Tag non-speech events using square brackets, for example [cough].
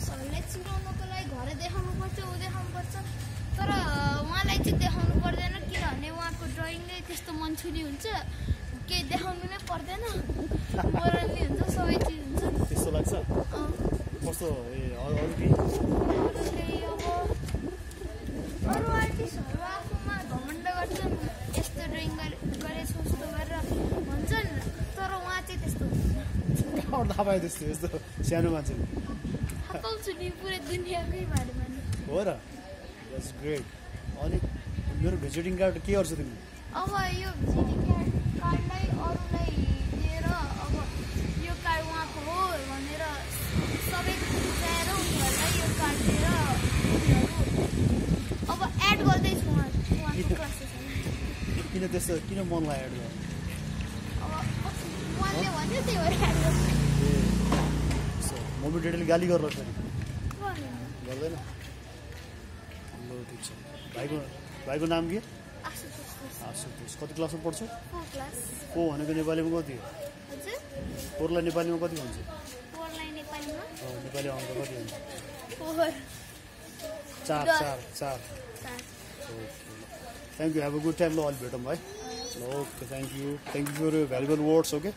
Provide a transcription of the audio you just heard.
आर्टिस्टहरूलाई चिनाउनको लागि घर देखाउनुपर्छ ऊ देखाउनुपर्छ। तर उहाँलाई चाहिँ देखाउनु पर्दैन किनभने उहाँको ड्रइङ नै त्यस्तो मन्छुरी हुन्छ। केही देखाउनु नै पर्दैन। मोरली हुन्छ सबै चिज हुन्छ। त्यस्तो लाग्छ? कस्तो अरू आर्टिस्टहरू आफूमा घमण्ड गर्छन् यस्तो ड्रइङ गरेछु उस्तो गरेर भन्छन् तर उहाँ चाहिँ त्यस्तो कहाँबाट [laughs] थाहा पायो त्यस्तो यस्तो सानो मान्छेले हो र द्याट्स ग्रेट अनि मेरो भिजिटिङ कार्ड के गर्छ तिमी अब यो भिजिटिङ कार्ड कार्डलाई अरूलाई दिएर अब यो कार्ड उहाँको हो भनेर सबै बुझाएर उनीहरूलाई यो कार्ड दिएर अब एड गर्दैछु उहाँ उहाँको क्लासेसहरू किन त्यस्तो किन मन लाग्यो एड गर्नु अब उहाँले भन्यो त्यही भएर डेडीले गाली गर्ला फेरि। गर्दैन। ल ठिक छ। भाइको भाइको नाम के? आशुतोष। कति क्लासमा पढ्छौ? को भनेको नेपालीमा कति हो? फोरलाई नेपालीमा कति अँ, नेपाली अङ्क कति हुन्छ चार। चार चार। Okay. Thank you have a good time ल अहिले भेटौँ ल okay thank you thank you for valuable words okay